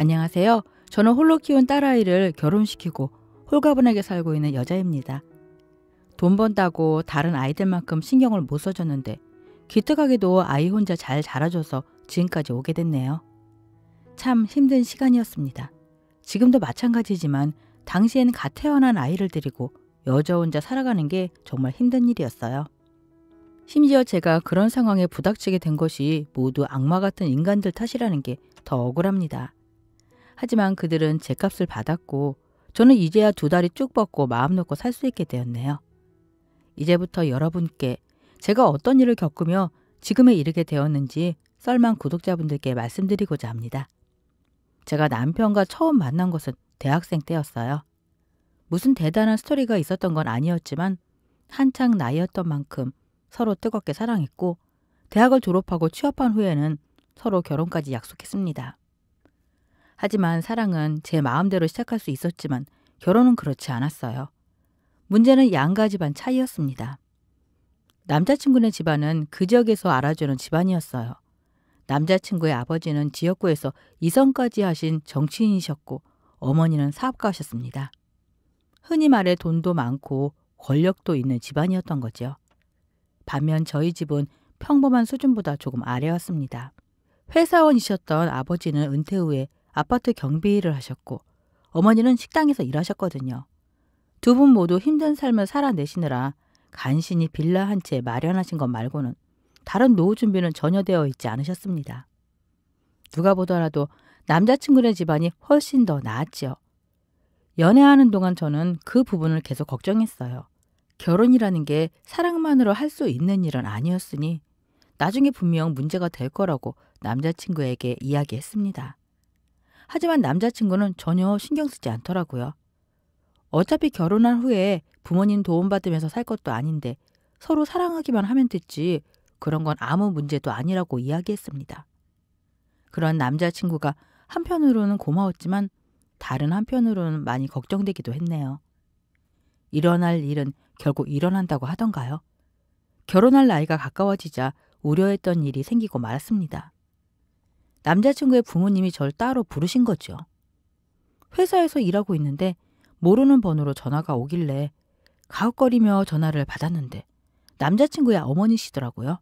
안녕하세요. 저는 홀로 키운 딸아이를 결혼시키고 홀가분하게 살고 있는 여자입니다. 돈 번다고 다른 아이들만큼 신경을 못 써줬는데 기특하게도 아이 혼자 잘 자라줘서 지금까지 오게 됐네요. 참 힘든 시간이었습니다. 지금도 마찬가지지만 당시엔 갓 태어난 아이를 데리고 여자 혼자 살아가는 게 정말 힘든 일이었어요. 심지어 제가 그런 상황에 부닥치게 된 것이 모두 악마 같은 인간들 탓이라는 게 더 억울합니다. 하지만 그들은 제 값을 받았고 저는 이제야 두 다리 쭉 뻗고 마음 놓고 살 수 있게 되었네요. 이제부터 여러분께 제가 어떤 일을 겪으며 지금에 이르게 되었는지 썰만 구독자분들께 말씀드리고자 합니다. 제가 남편과 처음 만난 것은 대학생 때였어요. 무슨 대단한 스토리가 있었던 건 아니었지만 한창 나이였던 만큼 서로 뜨겁게 사랑했고 대학을 졸업하고 취업한 후에는 서로 결혼까지 약속했습니다. 하지만 사랑은 제 마음대로 시작할 수 있었지만 결혼은 그렇지 않았어요. 문제는 양가 집안 차이였습니다. 남자친구네 집안은 그 지역에서 알아주는 집안이었어요. 남자친구의 아버지는 지역구에서 이성까지 하신 정치인이셨고 어머니는 사업가셨습니다. 흔히 말해 돈도 많고 권력도 있는 집안이었던 거죠. 반면 저희 집은 평범한 수준보다 조금 아래였습니다. 회사원이셨던 아버지는 은퇴 후에 아파트 경비 일을 하셨고 어머니는 식당에서 일하셨거든요. 두 분 모두 힘든 삶을 살아내시느라 간신히 빌라 한 채 마련하신 것 말고는 다른 노후 준비는 전혀 되어 있지 않으셨습니다. 누가 보더라도 남자친구네 집안이 훨씬 더 나았지요. 연애하는 동안 저는 그 부분을 계속 걱정했어요. 결혼이라는 게 사랑만으로 할 수 있는 일은 아니었으니 나중에 분명 문제가 될 거라고 남자친구에게 이야기했습니다. 하지만 남자친구는 전혀 신경 쓰지 않더라고요. 어차피 결혼한 후에 부모님 도움받으면서 살 것도 아닌데 서로 사랑하기만 하면 됐지 그런 건 아무 문제도 아니라고 이야기했습니다. 그런 남자친구가 한편으로는 고마웠지만 다른 한편으로는 많이 걱정되기도 했네요. 일어날 일은 결국 일어난다고 하던가요? 결혼할 나이가 가까워지자 우려했던 일이 생기고 말았습니다. 남자친구의 부모님이 절 따로 부르신 거죠. 회사에서 일하고 있는데 모르는 번호로 전화가 오길래 가웃거리며 전화를 받았는데 남자친구의 어머니시더라고요.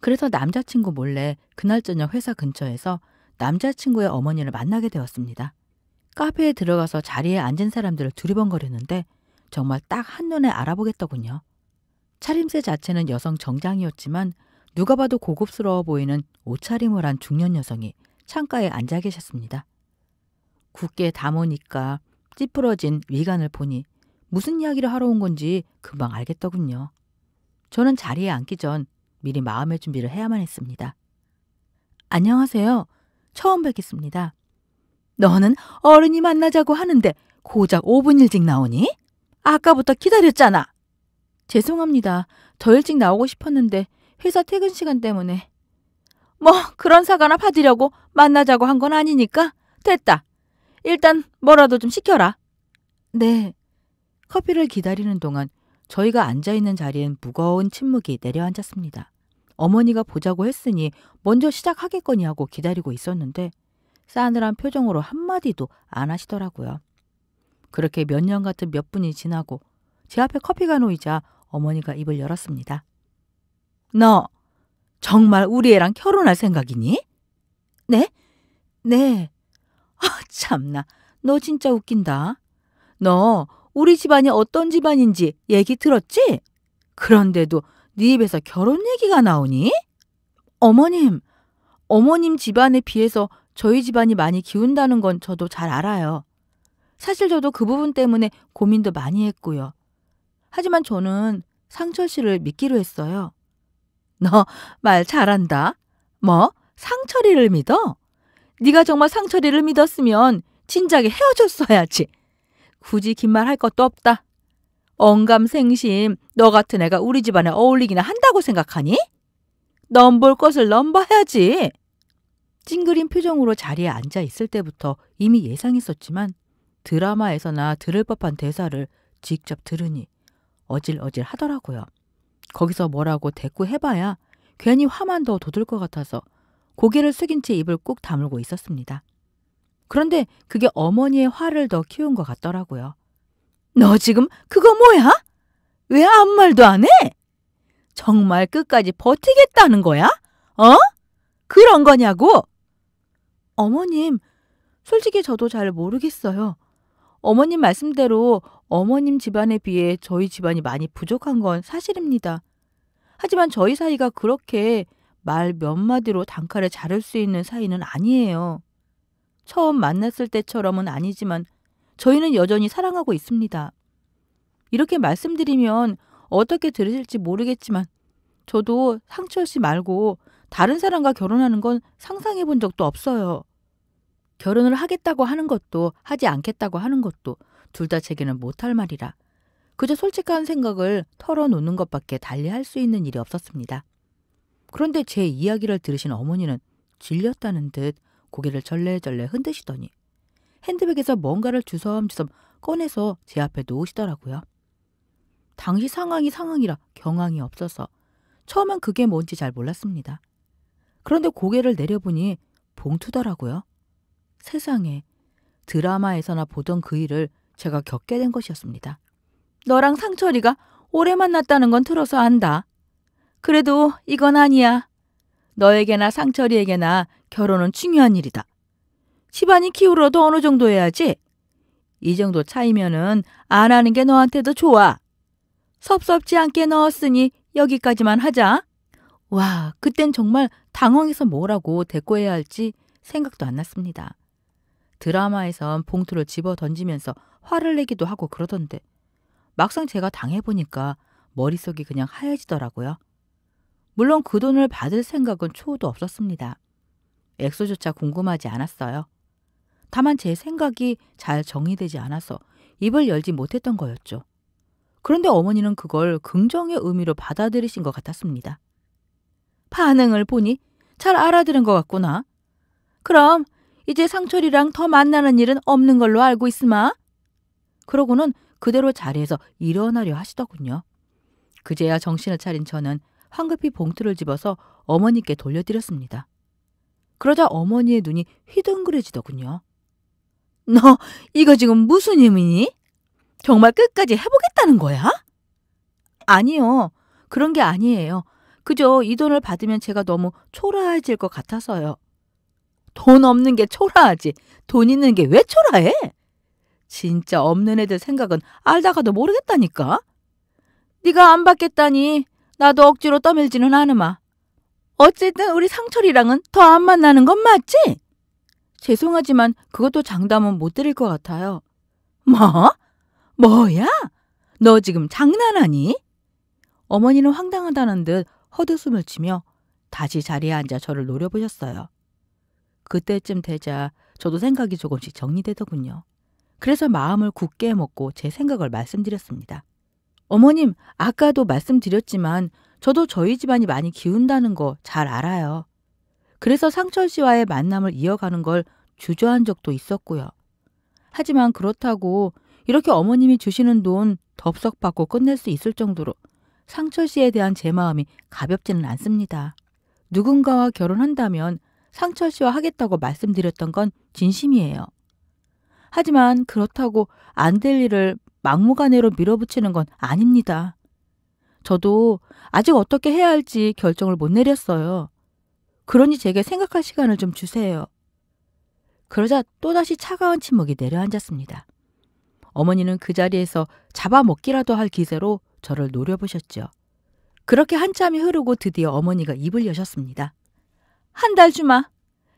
그래서 남자친구 몰래 그날 저녁 회사 근처에서 남자친구의 어머니를 만나게 되었습니다. 카페에 들어가서 자리에 앉은 사람들을 두리번거렸는데 정말 딱 한눈에 알아보겠더군요. 차림새 자체는 여성 정장이었지만 누가 봐도 고급스러워 보이는 옷차림을 한 중년 여성이 창가에 앉아 계셨습니다. 굳게 담으니까 찌푸러진 위관을 보니 무슨 이야기를 하러 온 건지 금방 알겠더군요. 저는 자리에 앉기 전 미리 마음의 준비를 해야만 했습니다. 안녕하세요. 처음 뵙겠습니다. 너는 어른이 만나자고 하는데 고작 5분 일찍 나오니? 아까부터 기다렸잖아. 죄송합니다. 더 일찍 나오고 싶었는데 회사 퇴근 시간 때문에. 뭐 그런 사과나 받으려고 만나자고 한 건 아니니까 됐다. 일단 뭐라도 좀 시켜라. 네. 커피를 기다리는 동안 저희가 앉아있는 자리엔 무거운 침묵이 내려앉았습니다. 어머니가 보자고 했으니 먼저 시작하겠거니 하고 기다리고 있었는데 싸늘한 표정으로 한마디도 안 하시더라고요. 그렇게 몇 년 같은 몇 분이 지나고 제 앞에 커피가 놓이자 어머니가 입을 열었습니다. 너 정말 우리 애랑 결혼할 생각이니? 네? 네. 아, 참나. 너 진짜 웃긴다. 너 우리 집안이 어떤 집안인지 얘기 들었지? 그런데도 네 입에서 결혼 얘기가 나오니? 어머님, 어머님 집안에 비해서 저희 집안이 많이 기운다는 건 저도 잘 알아요. 사실 저도 그 부분 때문에 고민도 많이 했고요. 하지만 저는 상철 씨를 믿기로 했어요. 너 말 잘한다. 뭐? 상철이를 믿어? 네가 정말 상철이를 믿었으면 진작에 헤어졌어야지. 굳이 긴 말 할 것도 없다. 언감생심 너 같은 애가 우리 집안에 어울리기나 한다고 생각하니? 넘볼 것을 넘봐야지. 찡그린 표정으로 자리에 앉아 있을 때부터 이미 예상했었지만 드라마에서나 들을 법한 대사를 직접 들으니 어질어질 하더라고요. 거기서 뭐라고 대꾸해봐야 괜히 화만 더 돋을 것 같아서 고개를 숙인 채 입을 꾹 다물고 있었습니다. 그런데 그게 어머니의 화를 더 키운 것 같더라고요. 너 지금 그거 뭐야? 왜 아무 말도 안 해? 정말 끝까지 버티겠다는 거야? 어? 그런 거냐고? 어머님, 솔직히 저도 잘 모르겠어요. 어머님 말씀대로 어머님 집안에 비해 저희 집안이 많이 부족한 건 사실입니다. 하지만 저희 사이가 그렇게 말 몇 마디로 단칼에 자를 수 있는 사이는 아니에요. 처음 만났을 때처럼은 아니지만 저희는 여전히 사랑하고 있습니다. 이렇게 말씀드리면 어떻게 들으실지 모르겠지만 저도 상철 씨 말고 다른 사람과 결혼하는 건 상상해 본 적도 없어요. 결혼을 하겠다고 하는 것도 하지 않겠다고 하는 것도 둘 다 제게는 못할 말이라 그저 솔직한 생각을 털어놓는 것밖에 달리 할 수 있는 일이 없었습니다. 그런데 제 이야기를 들으신 어머니는 질렸다는 듯 고개를 절레절레 흔드시더니 핸드백에서 뭔가를 주섬주섬 꺼내서 제 앞에 놓으시더라고요. 당시 상황이 상황이라 경황이 없어서 처음엔 그게 뭔지 잘 몰랐습니다. 그런데 고개를 내려보니 봉투더라고요. 세상에 드라마에서나 보던 그 일을 제가 겪게 된 것이었습니다. 너랑 상철이가 오래 만났다는 건 들어서 안다. 그래도 이건 아니야. 너에게나 상철이에게나 결혼은 중요한 일이다. 집안이 키우러도 어느 정도 해야지. 이 정도 차이면은 안 하는 게 너한테도 좋아. 섭섭지 않게 넣었으니 여기까지만 하자. 와, 그땐 정말 당황해서 뭐라고 대꾸해야 할지 생각도 안 났습니다. 드라마에선 봉투를 집어 던지면서 화를 내기도 하고 그러던데 막상 제가 당해보니까 머릿속이 그냥 하얘지더라고요. 물론 그 돈을 받을 생각은 초도 없었습니다. 액수조차 궁금하지 않았어요. 다만 제 생각이 잘 정리되지 않아서 입을 열지 못했던 거였죠. 그런데 어머니는 그걸 긍정의 의미로 받아들이신 것 같았습니다. 반응을 보니 잘 알아들은 것 같구나. 그럼 이제 상철이랑 더 만나는 일은 없는 걸로 알고 있으마. 그러고는 그대로 자리에서 일어나려 하시더군요. 그제야 정신을 차린 저는 황급히 봉투를 집어서 어머니께 돌려드렸습니다. 그러자 어머니의 눈이 휘둥그레지더군요. 너 이거 지금 무슨 의미니? 정말 끝까지 해보겠다는 거야? 아니요. 그런 게 아니에요. 그저 이 돈을 받으면 제가 너무 초라해질 것 같아서요. 돈 없는 게 초라하지. 돈 있는 게 왜 초라해? 진짜 없는 애들 생각은 알다가도 모르겠다니까. 네가 안 받겠다니 나도 억지로 떠밀지는 않으마. 어쨌든 우리 상철이랑은 더 안 만나는 건 맞지? 죄송하지만 그것도 장담은 못 드릴 것 같아요. 뭐? 뭐야? 너 지금 장난하니? 어머니는 황당하다는 듯 헛웃음을 치며 다시 자리에 앉아 저를 노려보셨어요. 그때쯤 되자 저도 생각이 조금씩 정리되더군요. 그래서 마음을 굳게 먹고 제 생각을 말씀드렸습니다. 어머님, 아까도 말씀드렸지만 저도 저희 집안이 많이 기운다는 거 잘 알아요. 그래서 상철 씨와의 만남을 이어가는 걸 주저한 적도 있었고요. 하지만 그렇다고 이렇게 어머님이 주시는 돈 덥석 받고 끝낼 수 있을 정도로 상철 씨에 대한 제 마음이 가볍지는 않습니다. 누군가와 결혼한다면 상철 씨와 하겠다고 말씀드렸던 건 진심이에요. 하지만 그렇다고 안 될 일을 막무가내로 밀어붙이는 건 아닙니다. 저도 아직 어떻게 해야 할지 결정을 못 내렸어요. 그러니 제게 생각할 시간을 좀 주세요. 그러자 또다시 차가운 침묵이 내려앉았습니다. 어머니는 그 자리에서 잡아먹기라도 할 기세로 저를 노려보셨죠. 그렇게 한참이 흐르고 드디어 어머니가 입을 여셨습니다. 한 달 주마.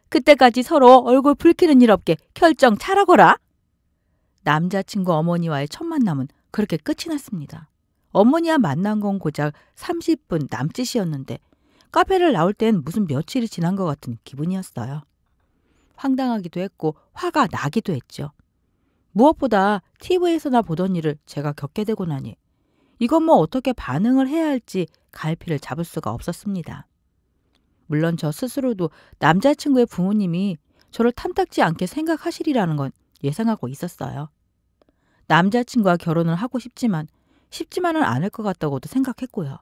그때까지 서로 얼굴 붉히는 일 없게 결정 잘하거라. 남자친구 어머니와의 첫 만남은 그렇게 끝이 났습니다. 어머니와 만난 건 고작 30분 남짓이었는데 카페를 나올 땐 무슨 며칠이 지난 것 같은 기분이었어요. 황당하기도 했고 화가 나기도 했죠. 무엇보다 TV에서나 보던 일을 제가 겪게 되고 나니 이건 뭐 어떻게 반응을 해야 할지 갈피를 잡을 수가 없었습니다. 물론 저 스스로도 남자친구의 부모님이 저를 탐탁지 않게 생각하시리라는 건 예상하고 있었어요. 남자친구와 결혼을 하고 싶지만 쉽지만은 않을 것 같다고도 생각했고요.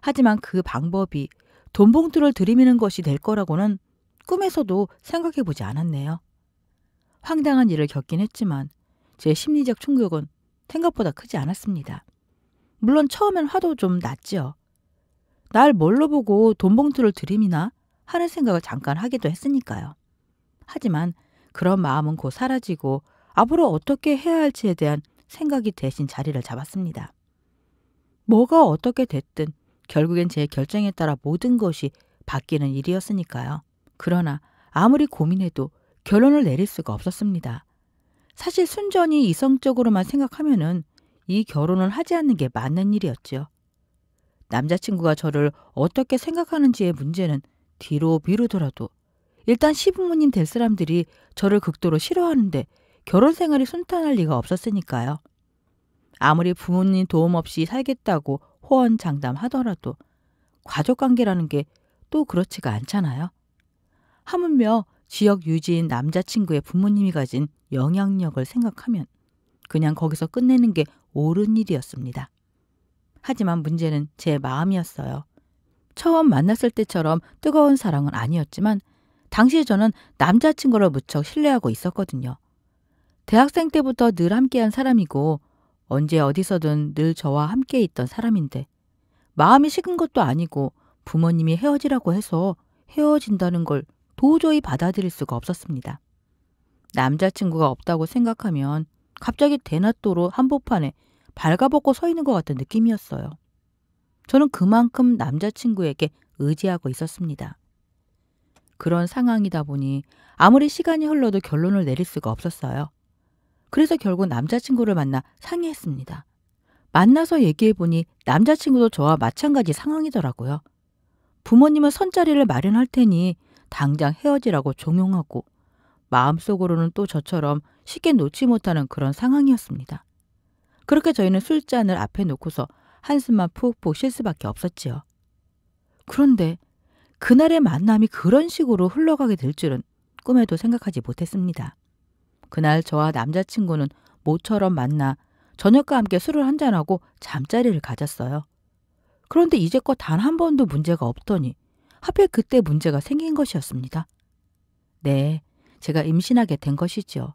하지만 그 방법이 돈 봉투를 들이미는 것이 될 거라고는 꿈에서도 생각해 보지 않았네요. 황당한 일을 겪긴 했지만 제 심리적 충격은 생각보다 크지 않았습니다. 물론 처음엔 화도 좀 났지요. 날 뭘로 보고 돈 봉투를 들이미나 하는 생각을 잠깐 하기도 했으니까요. 하지만 그런 마음은 곧 사라지고 앞으로 어떻게 해야 할지에 대한 생각이 대신 자리를 잡았습니다. 뭐가 어떻게 됐든 결국엔 제 결정에 따라 모든 것이 바뀌는 일이었으니까요. 그러나 아무리 고민해도 결론을 내릴 수가 없었습니다. 사실 순전히 이성적으로만 생각하면은 이 결혼을 하지 않는 게 맞는 일이었지요. 남자친구가 저를 어떻게 생각하는지의 문제는 뒤로 미루더라도 일단 시부모님 될 사람들이 저를 극도로 싫어하는데 결혼 생활이 순탄할 리가 없었으니까요. 아무리 부모님 도움 없이 살겠다고 호언장담하더라도 가족 관계라는 게 또 그렇지가 않잖아요. 하물며 지역 유지인 남자친구의 부모님이 가진 영향력을 생각하면 그냥 거기서 끝내는 게 옳은 일이었습니다. 하지만 문제는 제 마음이었어요. 처음 만났을 때처럼 뜨거운 사랑은 아니었지만 당시에 저는 남자친구를 무척 신뢰하고 있었거든요. 대학생 때부터 늘 함께한 사람이고 언제 어디서든 늘 저와 함께 있던 사람인데 마음이 식은 것도 아니고 부모님이 헤어지라고 해서 헤어진다는 걸 도저히 받아들일 수가 없었습니다. 남자친구가 없다고 생각하면 갑자기 대낮도로 한복판에 발가벗고 서 있는 것 같은 느낌이었어요. 저는 그만큼 남자친구에게 의지하고 있었습니다. 그런 상황이다 보니 아무리 시간이 흘러도 결론을 내릴 수가 없었어요. 그래서 결국 남자친구를 만나 상의했습니다. 만나서 얘기해보니 남자친구도 저와 마찬가지 상황이더라고요. 부모님은 선자리를 마련할 테니 당장 헤어지라고 종용하고 마음속으로는 또 저처럼 쉽게 놓지 못하는 그런 상황이었습니다. 그렇게 저희는 술잔을 앞에 놓고서 한숨만 푹푹 쉴 수밖에 없었지요. 그런데 그날의 만남이 그런 식으로 흘러가게 될 줄은 꿈에도 생각하지 못했습니다. 그날 저와 남자친구는 모처럼 만나 저녁과 함께 술을 한잔하고 잠자리를 가졌어요. 그런데 이제껏 단 한 번도 문제가 없더니 하필 그때 문제가 생긴 것이었습니다. 네, 제가 임신하게 된 것이지요.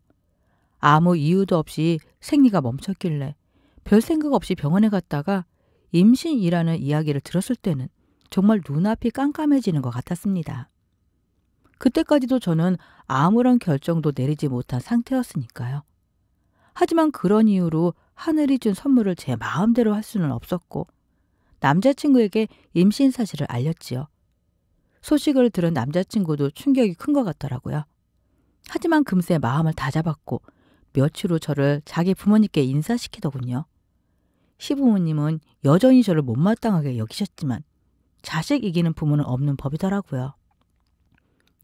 아무 이유도 없이 생리가 멈췄길래 별 생각 없이 병원에 갔다가 임신이라는 이야기를 들었을 때는 정말 눈앞이 깜깜해지는 것 같았습니다. 그때까지도 저는 아무런 결정도 내리지 못한 상태였으니까요. 하지만 그런 이유로 하늘이 준 선물을 제 마음대로 할 수는 없었고 남자친구에게 임신 사실을 알렸지요. 소식을 들은 남자친구도 충격이 큰 것 같더라고요. 하지만 금세 마음을 다잡았고 며칠 후 저를 자기 부모님께 인사시키더군요. 시부모님은 여전히 저를 못마땅하게 여기셨지만 자식 이기는 부모는 없는 법이더라고요.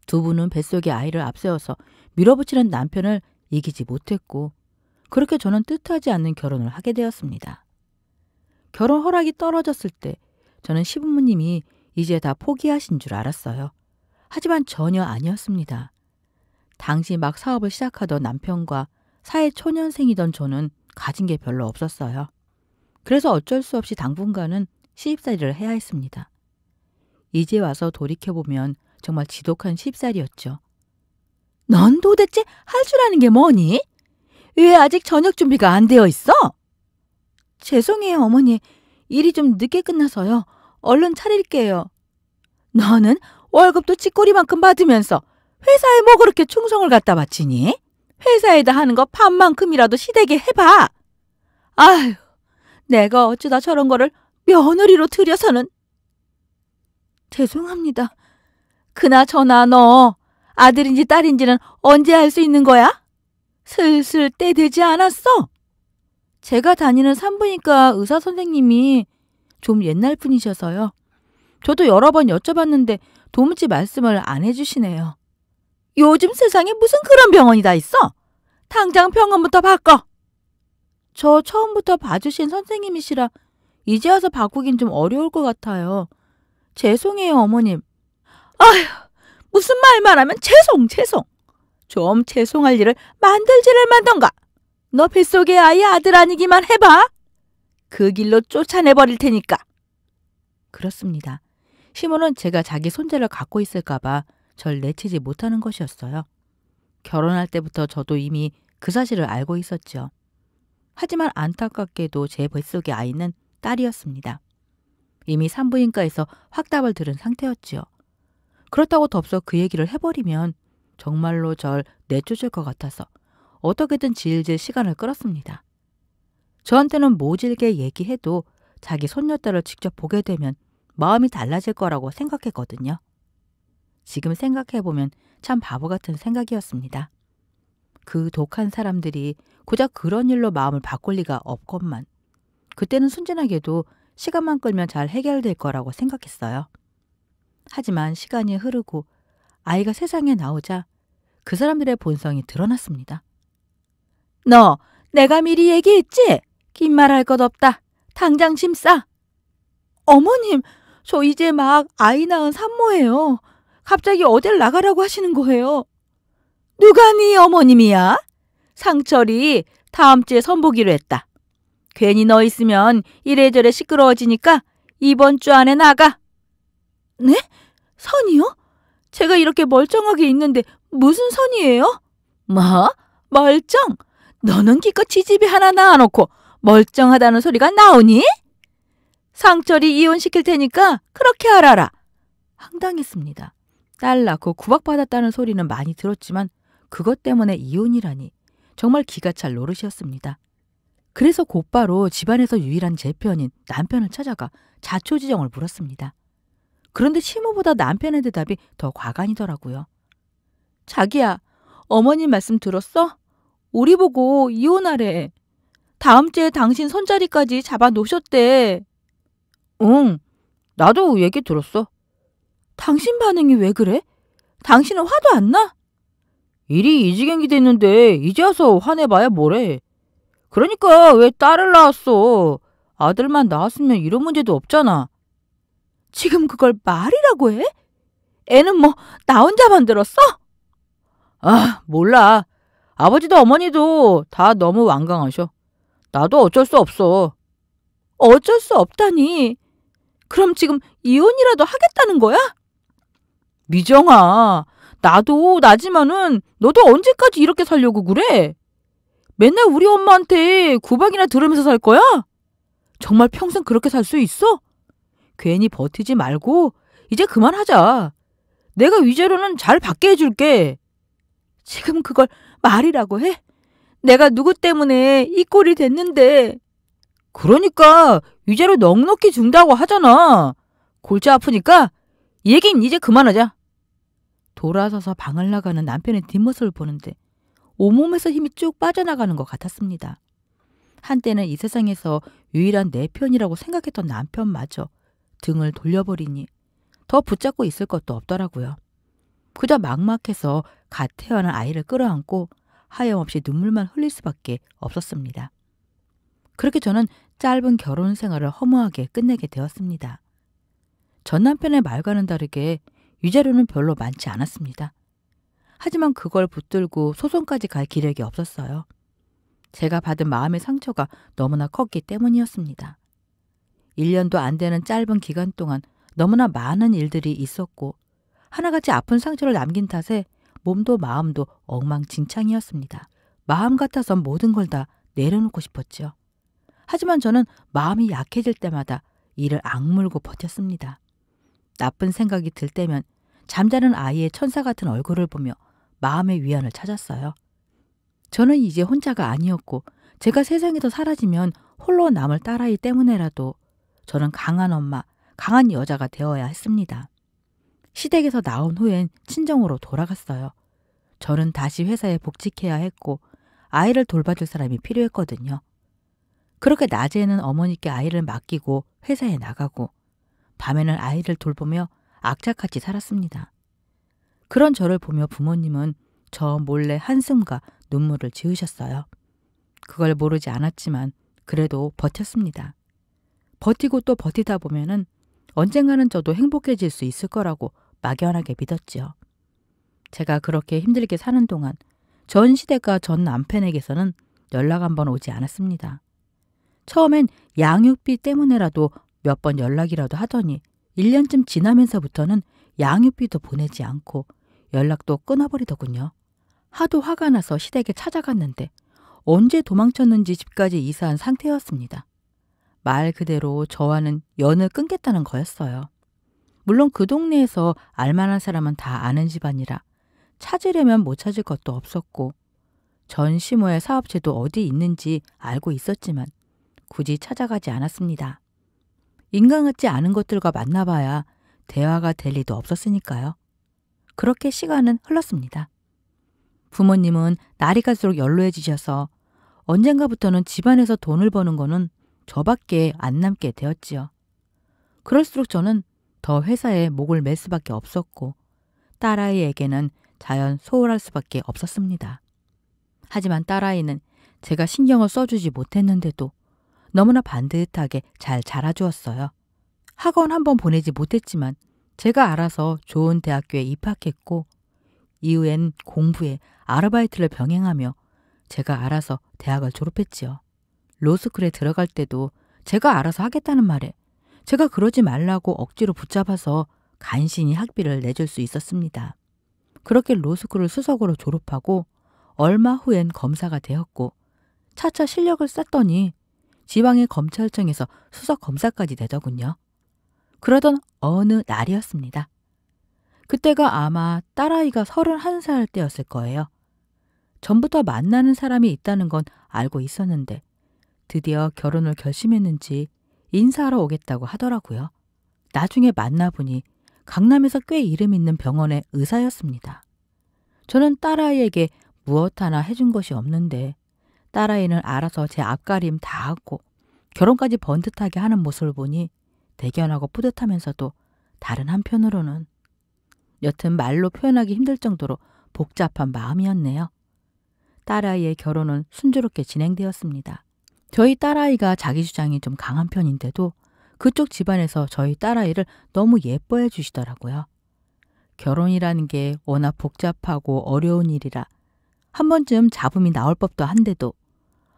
두 분은 뱃속에 아이를 앞세워서 밀어붙이는 남편을 이기지 못했고 그렇게 저는 뜻하지 않는 결혼을 하게 되었습니다. 결혼 허락이 떨어졌을 때 저는 시부모님이 이제 다 포기하신 줄 알았어요. 하지만 전혀 아니었습니다. 당시 막 사업을 시작하던 남편과 사회 초년생이던 저는 가진 게 별로 없었어요. 그래서 어쩔 수 없이 당분간은 시집살이를 해야 했습니다. 이제 와서 돌이켜보면 정말 지독한 시집살이였죠. 넌 도대체 할 줄 아는 게 뭐니? 왜 아직 저녁 준비가 안 되어 있어? 죄송해요, 어머니. 일이 좀 늦게 끝나서요. 얼른 차릴게요. 너는 월급도 치꼬리만큼 받으면서 회사에 뭐 그렇게 충성을 갖다 바치니? 회사에다 하는 거 반만큼이라도 시대게 해봐. 아휴, 내가 어쩌다 저런 거를 며느리로 들여서는. 죄송합니다. 그나저나 너 아들인지 딸인지는 언제 알 수 있는 거야? 슬슬 때 되지 않았어? 제가 다니는 산부인과 의사 선생님이 좀 옛날 분이셔서요. 저도 여러 번 여쭤봤는데 도무지 말씀을 안 해주시네요. 요즘 세상에 무슨 그런 병원이 다 있어? 당장 병원부터 바꿔. 저 처음부터 봐주신 선생님이시라 이제 와서 바꾸긴 좀 어려울 것 같아요. 죄송해요, 어머님. 아휴, 무슨 말만 하면 죄송, 죄송. 좀 죄송할 일을 만들지를 만던가. 너 뱃속에 아이 아들 아니기만 해봐. 그 길로 쫓아내버릴 테니까. 그렇습니다. 시몬은 제가 자기 손자를 갖고 있을까봐 절 내치지 못하는 것이었어요. 결혼할 때부터 저도 이미 그 사실을 알고 있었죠. 하지만 안타깝게도 제 뱃속의 아이는 딸이었습니다. 이미 산부인과에서 확답을 들은 상태였지요. 그렇다고 덥석 그 얘기를 해버리면 정말로 절 내쫓을 것 같아서 어떻게든 질질 시간을 끌었습니다. 저한테는 모질게 얘기해도 자기 손녀딸을 직접 보게 되면 마음이 달라질 거라고 생각했거든요. 지금 생각해보면 참 바보 같은 생각이었습니다. 그 독한 사람들이 고작 그런 일로 마음을 바꿀 리가 없건만 그때는 순진하게도 시간만 끌면 잘 해결될 거라고 생각했어요. 하지만 시간이 흐르고 아이가 세상에 나오자 그 사람들의 본성이 드러났습니다. 너 내가 미리 얘기했지? 긴 말 할 것 없다. 당장 짐 싸. 어머님, 저 이제 막 아이 낳은 산모예요. 갑자기 어딜 나가라고 하시는 거예요. 누가 네 어머님이야? 상철이 다음 주에 선보기로 했다. 괜히 너 있으면 이래저래 시끄러워지니까 이번 주 안에 나가. 네? 선이요? 제가 이렇게 멀쩡하게 있는데 무슨 선이에요? 뭐? 멀쩡? 너는 기껏 지집이 하나 낳아놓고 멀쩡하다는 소리가 나오니? 상철이 이혼시킬 테니까 그렇게 알아라. 황당했습니다. 딸 낳고 구박받았다는 소리는 많이 들었지만 그것 때문에 이혼이라니 정말 기가 찰 노릇이었습니다. 그래서 곧바로 집안에서 유일한 제 편인 남편을 찾아가 자초지정을 물었습니다. 그런데 시모보다 남편의 대답이 더 과간이더라고요. 자기야, 어머님 말씀 들었어? 우리 보고 이혼하래. 다음 주에 당신 손자리까지 잡아 놓으셨대. 응, 나도 얘기 들었어. 당신 반응이 왜 그래? 당신은 화도 안 나? 일이 이 지경이 됐는데 이제 와서 화내봐야 뭐래. 그러니까 왜 딸을 낳았어. 아들만 낳았으면 이런 문제도 없잖아. 지금 그걸 말이라고 해? 애는 뭐 나 혼자 만들었어? 아, 몰라. 아버지도 어머니도 다 너무 완강하셔. 나도 어쩔 수 없어. 어쩔 수 없다니. 그럼 지금 이혼이라도 하겠다는 거야? 미정아, 나도 나지만은 너도 언제까지 이렇게 살려고 그래? 맨날 우리 엄마한테 구박이나 들으면서 살 거야? 정말 평생 그렇게 살 수 있어? 괜히 버티지 말고 이제 그만하자. 내가 위자료는 잘 받게 해줄게. 지금 그걸 말이라고 해? 내가 누구 때문에 이 꼴이 됐는데. 그러니까 위자료 넉넉히 준다고 하잖아. 골치 아프니까 얘긴 이제 그만하자. 돌아서서 방을 나가는 남편의 뒷모습을 보는데 온몸에서 힘이 쭉 빠져나가는 것 같았습니다. 한때는 이 세상에서 유일한 내 편이라고 생각했던 남편마저 등을 돌려버리니 더 붙잡고 있을 것도 없더라고요. 그저 막막해서 갓 태어난 아이를 끌어안고 하염없이 눈물만 흘릴 수밖에 없었습니다. 그렇게 저는 짧은 결혼 생활을 허무하게 끝내게 되었습니다. 전 남편의 말과는 다르게 위자료는 별로 많지 않았습니다. 하지만 그걸 붙들고 소송까지 갈 기력이 없었어요. 제가 받은 마음의 상처가 너무나 컸기 때문이었습니다. 1년도 안 되는 짧은 기간 동안 너무나 많은 일들이 있었고 하나같이 아픈 상처를 남긴 탓에 몸도 마음도 엉망진창이었습니다. 마음 같아선 모든 걸 다 내려놓고 싶었죠. 하지만 저는 마음이 약해질 때마다 이를 악물고 버텼습니다. 나쁜 생각이 들 때면 잠자는 아이의 천사 같은 얼굴을 보며 마음의 위안을 찾았어요. 저는 이제 혼자가 아니었고 제가 세상에서 사라지면 홀로 남을 딸아이 때문에라도 저는 강한 엄마, 강한 여자가 되어야 했습니다. 시댁에서 나온 후엔 친정으로 돌아갔어요. 저는 다시 회사에 복직해야 했고 아이를 돌봐줄 사람이 필요했거든요. 그렇게 낮에는 어머니께 아이를 맡기고 회사에 나가고 밤에는 아이를 돌보며 악착같이 살았습니다. 그런 저를 보며 부모님은 저 몰래 한숨과 눈물을 지으셨어요. 그걸 모르지 않았지만 그래도 버텼습니다. 버티고 또 버티다 보면은 언젠가는 저도 행복해질 수 있을 거라고 막연하게 믿었지요. 제가 그렇게 힘들게 사는 동안 전 시댁과 전 남편에게서는 연락 한 번 오지 않았습니다. 처음엔 양육비 때문에라도 몇 번 연락이라도 하더니 1년쯤 지나면서부터는 양육비도 보내지 않고 연락도 끊어버리더군요. 하도 화가 나서 시댁에 찾아갔는데 언제 도망쳤는지 집까지 이사한 상태였습니다. 말 그대로 저와는 연을 끊겠다는 거였어요. 물론 그 동네에서 알만한 사람은 다 아는 집안이라 찾으려면 못 찾을 것도 없었고 전 시모의 사업체도 어디 있는지 알고 있었지만 굳이 찾아가지 않았습니다. 인간 같지 않은 것들과 만나봐야 대화가 될 리도 없었으니까요. 그렇게 시간은 흘렀습니다. 부모님은 날이 갈수록 연로해지셔서 언젠가부터는 집안에서 돈을 버는 거는 저밖에 안 남게 되었지요. 그럴수록 저는 더 회사에 목을 맬 수밖에 없었고 딸아이에게는 자연 소홀할 수밖에 없었습니다. 하지만 딸아이는 제가 신경을 써주지 못했는데도 너무나 반듯하게 잘 자라주었어요. 학원 한 번 보내지 못했지만 제가 알아서 좋은 대학교에 입학했고 이후엔 공부에 아르바이트를 병행하며 제가 알아서 대학을 졸업했지요. 로스쿨에 들어갈 때도 제가 알아서 하겠다는 말에 제가 그러지 말라고 억지로 붙잡아서 간신히 학비를 내줄 수 있었습니다. 그렇게 로스쿨을 수석으로 졸업하고 얼마 후엔 검사가 되었고 차차 실력을 쌓더니 지방의 검찰청에서 수석 검사까지 되더군요. 그러던 어느 날이었습니다. 그때가 아마 딸아이가 31살 때였을 거예요. 전부터 만나는 사람이 있다는 건 알고 있었는데 드디어 결혼을 결심했는지 인사하러 오겠다고 하더라고요. 나중에 만나보니 강남에서 꽤 이름 있는 병원의 의사였습니다. 저는 딸아이에게 무엇 하나 해준 것이 없는데 딸아이는 알아서 제 앞가림 다 하고 결혼까지 번듯하게 하는 모습을 보니 대견하고 뿌듯하면서도 다른 한편으로는 여튼 말로 표현하기 힘들 정도로 복잡한 마음이었네요. 딸아이의 결혼은 순조롭게 진행되었습니다. 저희 딸아이가 자기 주장이 좀 강한 편인데도 그쪽 집안에서 저희 딸아이를 너무 예뻐해 주시더라고요. 결혼이라는 게 워낙 복잡하고 어려운 일이라 한 번쯤 잡음이 나올 법도 한데도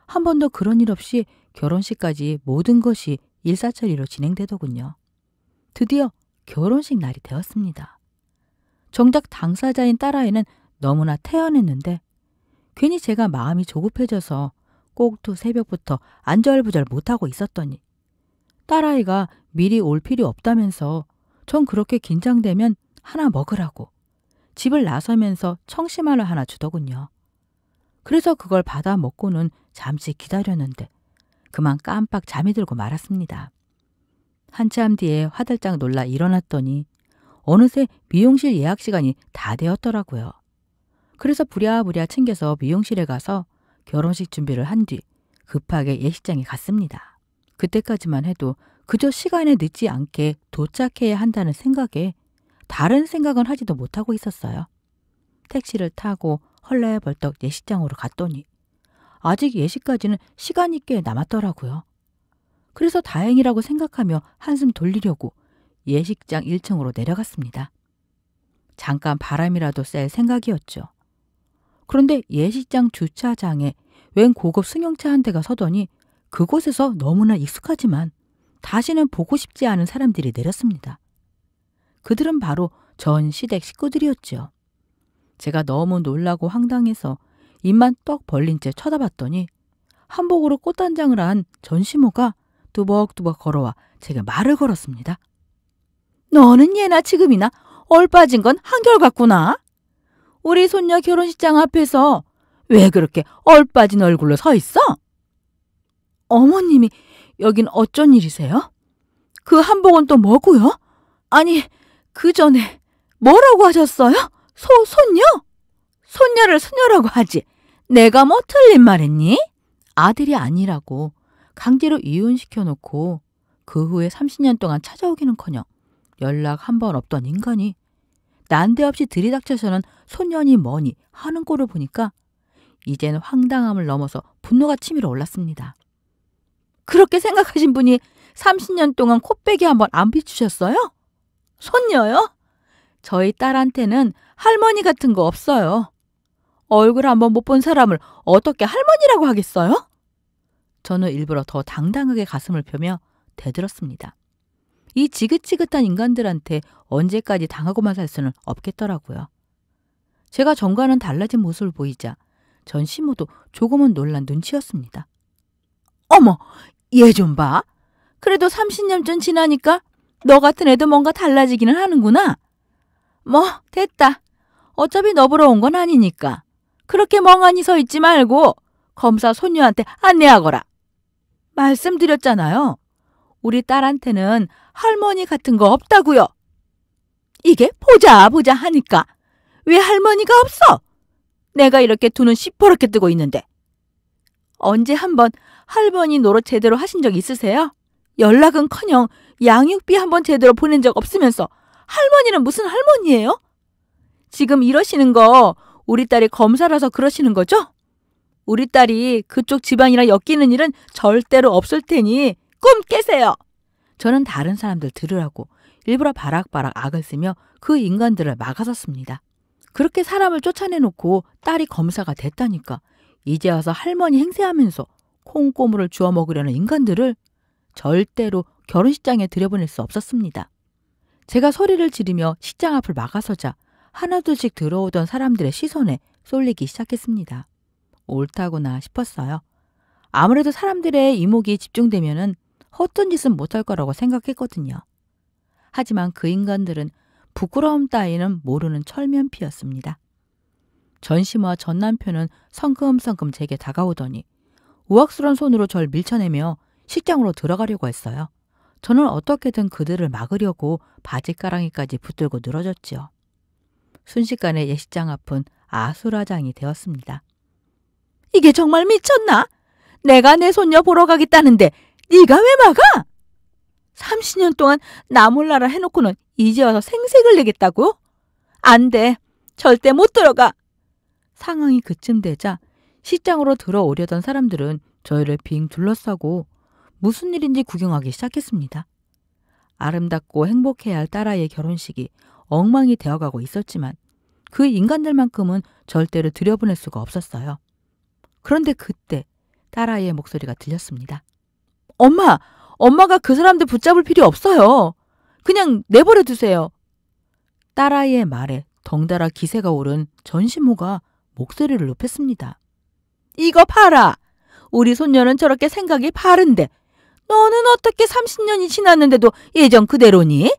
한 번도 그런 일 없이 결혼식까지 모든 것이 일사천리로 진행되더군요. 드디어 결혼식 날이 되었습니다. 정작 당사자인 딸아이는 너무나 태연했는데 괜히 제가 마음이 조급해져서 꼭두 새벽부터 안절부절 못하고 있었더니 딸아이가 미리 올 필요 없다면서 전 그렇게 긴장되면 하나 먹으라고 집을 나서면서 청심환을 하나 주더군요. 그래서 그걸 받아 먹고는 잠시 기다렸는데 그만 깜빡 잠이 들고 말았습니다. 한참 뒤에 화들짝 놀라 일어났더니 어느새 미용실 예약 시간이 다 되었더라고요. 그래서 부랴부랴 챙겨서 미용실에 가서 결혼식 준비를 한 뒤 급하게 예식장에 갔습니다. 그때까지만 해도 그저 시간에 늦지 않게 도착해야 한다는 생각에 다른 생각은 하지도 못하고 있었어요. 택시를 타고 헐레벌떡 예식장으로 갔더니 아직 예식까지는 시간이 꽤 남았더라고요. 그래서 다행이라고 생각하며 한숨 돌리려고 예식장 1층으로 내려갔습니다. 잠깐 바람이라도 쐴 생각이었죠. 그런데 예식장 주차장에 웬 고급 승용차 한 대가 서더니 그곳에서 너무나 익숙하지만 다시는 보고 싶지 않은 사람들이 내렸습니다. 그들은 바로 전 시댁 식구들이었죠. 제가 너무 놀라고 황당해서 입만 떡 벌린 채 쳐다봤더니 한복으로 꽃단장을 한 전시모가 뚜벅뚜벅 걸어와 제게 말을 걸었습니다. 너는 예나 지금이나 얼 빠진 건 한결같구나. 우리 손녀 결혼식장 앞에서 왜 그렇게 얼 빠진 얼굴로 서 있어? 어머님이 여긴 어쩐 일이세요? 그 한복은 또 뭐고요? 아니, 그 전에 뭐라고 하셨어요? 소, 손녀? 손녀를 수녀라고 하지. 내가 뭐 틀린 말했니? 아들이 아니라고 강제로 이혼시켜놓고 그 후에 30년 동안 찾아오기는커녕 연락 한 번 없던 인간이 난데없이 들이닥쳐서는 소년이 뭐니 하는 꼴을 보니까 이제는 황당함을 넘어서 분노가 치밀어 올랐습니다. 그렇게 생각하신 분이 30년 동안 코빼기 한 번 안 비추셨어요? 손녀요? 저희 딸한테는 할머니 같은 거 없어요. 얼굴 한번 못 본 사람을 어떻게 할머니라고 하겠어요? 저는 일부러 더 당당하게 가슴을 펴며 대들었습니다. 이 지긋지긋한 인간들한테 언제까지 당하고만 살 수는 없겠더라고요. 제가 전과는 달라진 모습을 보이자 전 시모도 조금은 놀란 눈치였습니다. 어머, 얘 좀 봐. 그래도 30년쯤 지나니까 너 같은 애도 뭔가 달라지기는 하는구나. 뭐, 됐다. 어차피 너 보러 온 건 아니니까. 그렇게 멍하니 서 있지 말고 검사 손녀한테 안내하거라. 말씀드렸잖아요. 우리 딸한테는 할머니 같은 거 없다고요. 이게 보자 보자 하니까 왜 할머니가 없어? 내가 이렇게 두 눈 시퍼렇게 뜨고 있는데. 언제 한번 할머니 노릇 제대로 하신 적 있으세요? 연락은커녕 양육비 한번 제대로 보낸 적 없으면서 할머니는 무슨 할머니예요? 지금 이러시는 거 우리 딸이 검사라서 그러시는 거죠? 우리 딸이 그쪽 집안이랑 엮이는 일은 절대로 없을 테니 꿈 깨세요. 저는 다른 사람들 들으라고 일부러 바락바락 악을 쓰며 그 인간들을 막아섰습니다. 그렇게 사람을 쫓아내놓고 딸이 검사가 됐다니까 이제 와서 할머니 행세하면서 콩고물을 주워 먹으려는 인간들을 절대로 결혼식장에 들여보낼 수 없었습니다. 제가 소리를 지르며 식장 앞을 막아서자 하나둘씩 들어오던 사람들의 시선에 쏠리기 시작했습니다. 옳다구나 싶었어요. 아무래도 사람들의 이목이 집중되면은 헛된 짓은 못할 거라고 생각했거든요. 하지만 그 인간들은 부끄러움 따위는 모르는 철면피였습니다. 전심과 전 남편은 성큼성큼 제게 다가오더니 우악스런 손으로 절 밀쳐내며 식장으로 들어가려고 했어요. 저는 어떻게든 그들을 막으려고 바지가랑이까지 붙들고 늘어졌지요. 순식간에 예식장 앞은 아수라장이 되었습니다. 이게 정말 미쳤나? 내가 내 손녀 보러 가겠다는데 네가 왜 막아? 30년 동안 나 몰라라 해놓고는 이제 와서 생색을 내겠다고? 안 돼. 절대 못 들어가. 상황이 그쯤 되자 시장으로 들어오려던 사람들은 저희를 빙 둘러싸고 무슨 일인지 구경하기 시작했습니다. 아름답고 행복해야 할 딸아이의 결혼식이 엉망이 되어가고 있었지만 그 인간들만큼은 절대로 들여보낼 수가 없었어요. 그런데 그때 딸아이의 목소리가 들렸습니다. 엄마! 엄마가 그 사람들 붙잡을 필요 없어요. 그냥 내버려 두세요. 딸아이의 말에 덩달아 기세가 오른 전시모가 목소리를 높였습니다. 이거 봐라! 우리 손녀는 저렇게 생각이 바른데 너는 어떻게 30년이 지났는데도 예전 그대로니?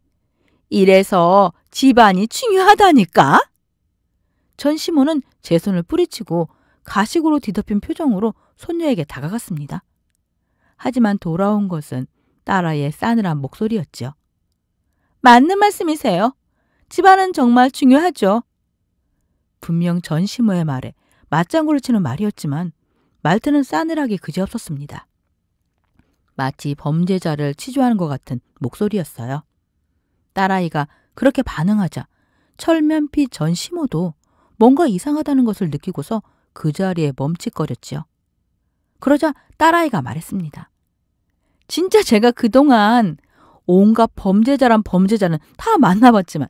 이래서 집안이 중요하다니까? 전시모는 제 손을 뿌리치고 가식으로 뒤덮인 표정으로 손녀에게 다가갔습니다. 하지만 돌아온 것은 딸아이의 싸늘한 목소리였죠. 맞는 말씀이세요. 집안은 정말 중요하죠. 분명 전시모의 말에 맞장구를 치는 말이었지만 말투는 싸늘하게 그지없었습니다. 마치 범죄자를 치조하는 것 같은 목소리였어요. 딸아이가 그렇게 반응하자 철면피 전 시모도 뭔가 이상하다는 것을 느끼고서 그 자리에 멈칫거렸지요. 그러자 딸아이가 말했습니다. 진짜 제가 그동안 온갖 범죄자란 범죄자는 다 만나봤지만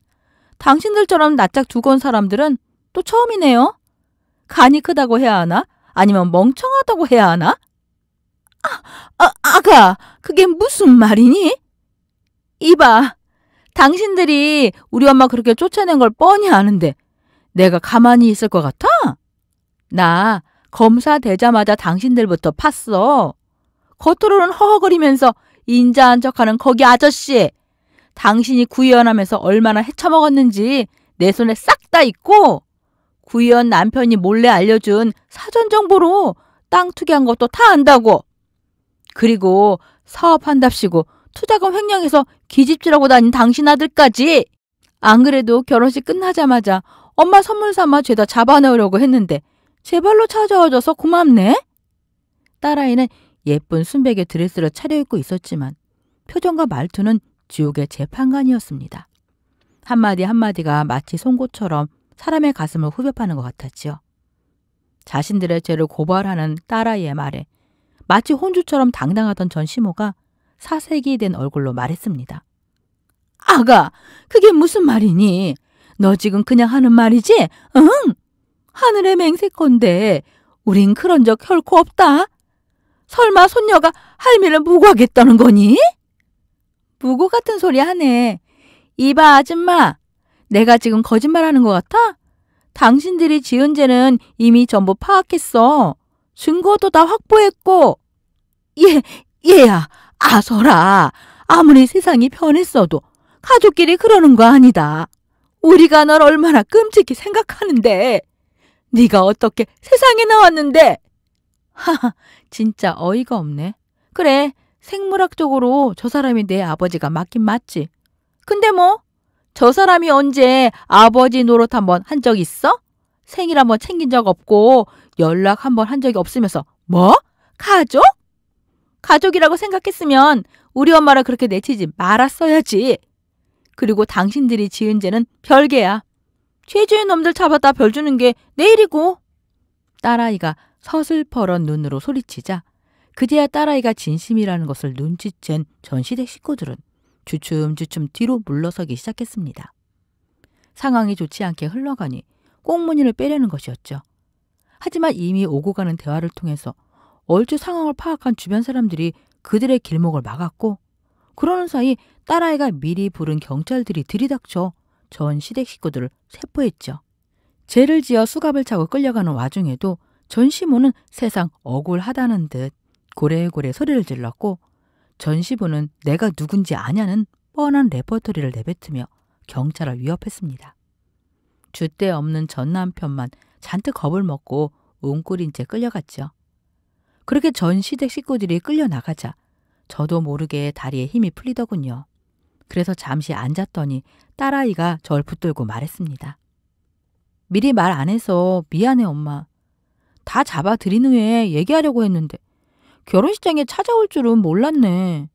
당신들처럼 낯짝 두건 사람들은 또 처음이네요. 간이 크다고 해야 하나? 아니면 멍청하다고 해야 하나? 아, 아, 아가, 그게 무슨 말이니? 이봐, 당신들이 우리 엄마 그렇게 쫓아낸 걸 뻔히 아는데 내가 가만히 있을 것 같아? 나 검사 되자마자 당신들부터 팠어. 겉으로는 허허거리면서 인자한 척하는 거기 아저씨. 당신이 구의원하면서 얼마나 헤쳐먹었는지 내 손에 싹 다 있고 구의원 남편이 몰래 알려준 사전 정보로 땅 투기한 것도 다 안다고. 그리고 사업한답시고 투자금 횡령해서 기집질하고 다닌 당신 아들까지. 안 그래도 결혼식 끝나자마자 엄마 선물 삼아 죄다 잡아넣으려고 했는데 제 발로 찾아와줘서 고맙네. 딸아이는 예쁜 순백의 드레스를 차려입고 있었지만 표정과 말투는 지옥의 재판관이었습니다. 한마디 한마디가 마치 송곳처럼 사람의 가슴을 후벼 파는 것 같았지요. 자신들의 죄를 고발하는 딸아이의 말에 마치 혼주처럼 당당하던 전 시모가 사색이 된 얼굴로 말했습니다. 아가, 그게 무슨 말이니? 너 지금 그냥 하는 말이지? 응? 하늘의 맹세건데 우린 그런 적 결코 없다. 설마 손녀가 할미를 무고하겠다는 거니? 무고 같은 소리 하네. 이봐 아줌마, 내가 지금 거짓말하는 것 같아? 당신들이 지은 죄는 이미 전부 파악했어. 증거도 다 확보했고. 얘, 얘야, 아서라. 아무리 세상이 변했어도 가족끼리 그러는 거 아니다. 우리가 널 얼마나 끔찍히 생각하는데. 네가 어떻게 세상에 나왔는데? 하하, 진짜 어이가 없네. 그래, 생물학적으로 저 사람이 내 아버지가 맞긴 맞지. 근데 뭐, 저 사람이 언제 아버지 노릇 한번 한 적 있어? 생일 한번 챙긴 적 없고 연락 한번 한 적이 없으면서 뭐? 가족? 가족이라고 생각했으면 우리 엄마를 그렇게 내치지 말았어야지. 그리고 당신들이 지은 죄는 별개야. 죄지은 놈들 잡았다 벌 주는 게 내일이고. 딸아이가 서슬퍼런 눈으로 소리치자 그제야 딸아이가 진심이라는 것을 눈치챈 전 시댁 식구들은 주춤주춤 뒤로 물러서기 시작했습니다. 상황이 좋지 않게 흘러가니 꽁무니를 빼려는 것이었죠. 하지만 이미 오고 가는 대화를 통해서 얼추 상황을 파악한 주변 사람들이 그들의 길목을 막았고 그러는 사이 딸아이가 미리 부른 경찰들이 들이닥쳐 전 시댁 식구들을 세포했죠. 죄를 지어 수갑을 차고 끌려가는 와중에도 전 시모는 세상 억울하다는 듯 고래고래 소리를 질렀고 전 시부는 내가 누군지 아냐는 뻔한 레퍼토리를 내뱉으며 경찰을 위협했습니다. 줏대 없는 전 남편만 잔뜩 겁을 먹고 웅꿀인 채 끌려갔죠. 그렇게 전 시댁 식구들이 끌려나가자 저도 모르게 다리에 힘이 풀리더군요. 그래서 잠시 앉았더니 딸아이가 절 붙들고 말했습니다. 미리 말 안 해서 미안해 엄마. 다 잡아들인 후에 얘기하려고 했는데 결혼식장에 찾아올 줄은 몰랐네.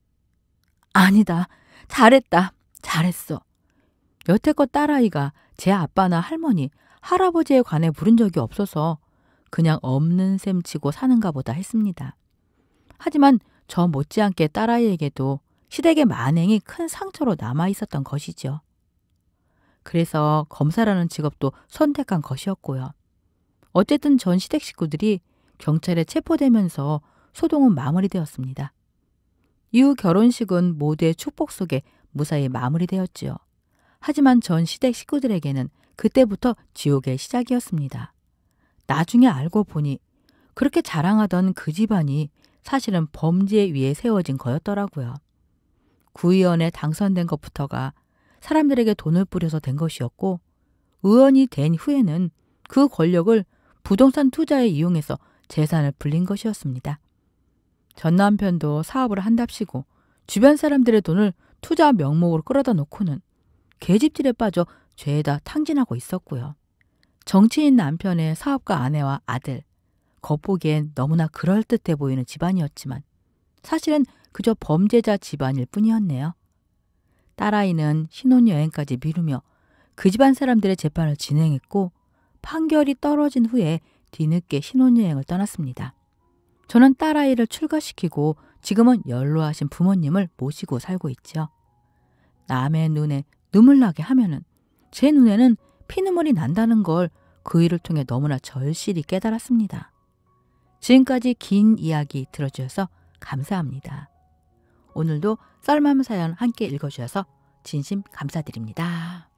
아니다. 잘했다. 잘했어. 여태껏 딸아이가 제 아빠나 할머니, 할아버지에 관해 물은 적이 없어서 그냥 없는 셈 치고 사는가 보다 했습니다. 하지만 저 못지않게 딸아이에게도 시댁의 만행이 큰 상처로 남아 있었던 것이죠. 그래서 검사라는 직업도 선택한 것이었고요. 어쨌든 전 시댁 식구들이 경찰에 체포되면서 소동은 마무리되었습니다. 이후 결혼식은 모두의 축복 속에 무사히 마무리되었지요. 하지만 전 시댁 식구들에게는 그때부터 지옥의 시작이었습니다. 나중에 알고 보니 그렇게 자랑하던 그 집안이 사실은 범죄 위에 세워진 거였더라고요. 구의원에 당선된 것부터가 사람들에게 돈을 뿌려서 된 것이었고 의원이 된 후에는 그 권력을 부동산 투자에 이용해서 재산을 불린 것이었습니다. 전 남편도 사업을 한답시고 주변 사람들의 돈을 투자 명목으로 끌어다 놓고는 계집질에 빠져 죄에다 탕진하고 있었고요. 정치인 남편의 사업가 아내와 아들, 겉보기엔 너무나 그럴듯해 보이는 집안이었지만 사실은 그저 범죄자 집안일 뿐이었네요. 딸아이는 신혼여행까지 미루며 그 집안 사람들의 재판을 진행했고 판결이 떨어진 후에 뒤늦게 신혼여행을 떠났습니다. 저는 딸아이를 출가시키고 지금은 연로하신 부모님을 모시고 살고 있죠. 남의 눈에 눈물 나게 하면은 제 눈에는 피눈물이 난다는 걸 그 일을 통해 너무나 절실히 깨달았습니다. 지금까지 긴 이야기 들어주셔서 감사합니다. 오늘도 썰맘 사연 함께 읽어주셔서 진심 감사드립니다.